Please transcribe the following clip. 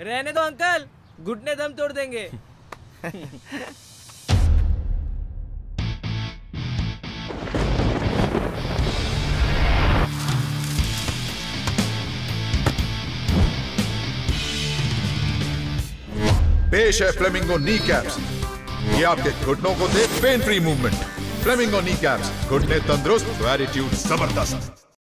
रहने दो, अंकल। घुटने दम तोड़ देंगे। पेश है फ्लेमिंगो नी कैप्स। ये आपके घुटनों को दे pain free movement Flamingo knee caps, घुटने तंदुरुस्त एटीट्यूड ज़बरदस्त।